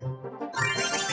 You